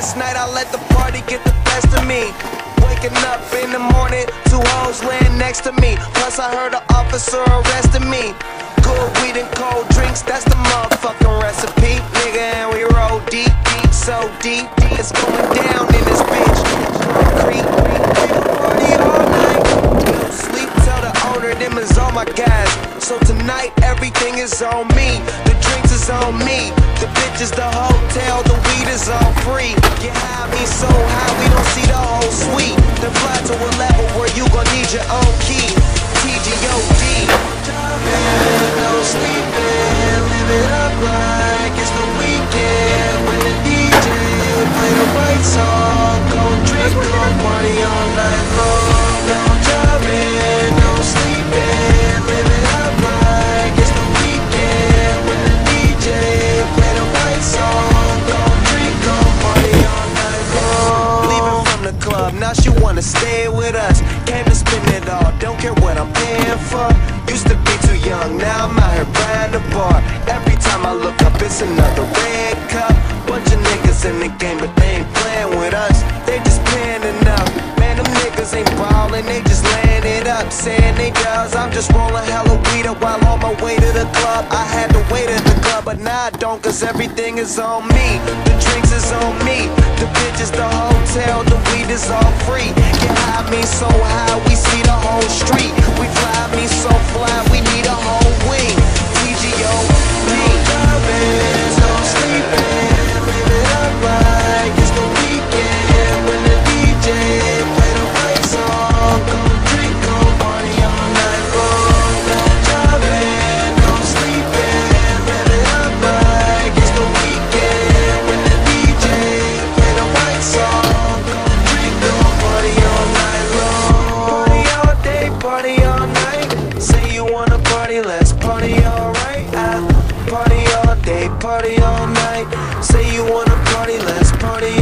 Last night I let the party get the best of me. Waking up in the morning, two hoes laying next to me. Plus I heard an officer arrested me. Good weed and cold drinks, that's the motherfucking recipe. Nigga, and we roll deep, deep, so deep. It's going down in this bitch. Creep, party all night. No sleep, tell the owner them is all my guys. So tonight everything is on me. The drinks is on me. Bitches, the hotel, the weed is all free. Get high, me so high, we don't see the whole suite. Wanna stay with us. Came to spend it all, don't care what I'm paying for. Used to be too young, now I'm out here buying the bar. Every time I look up, it's another red cup. Bunch of niggas in the game, but they ain't playing with us. They just paying enough. Man, them niggas ain't ballin', they just laying it up. Saying they does, I'm just rolling hella weed up while on my way to the club. I had to wait at the club, but now I don't, cause everything is on me. The drinks is on me. The bitches, the hotel, the weed is all so high. party all right I Party all day, party all night. Say you wanna party, let's party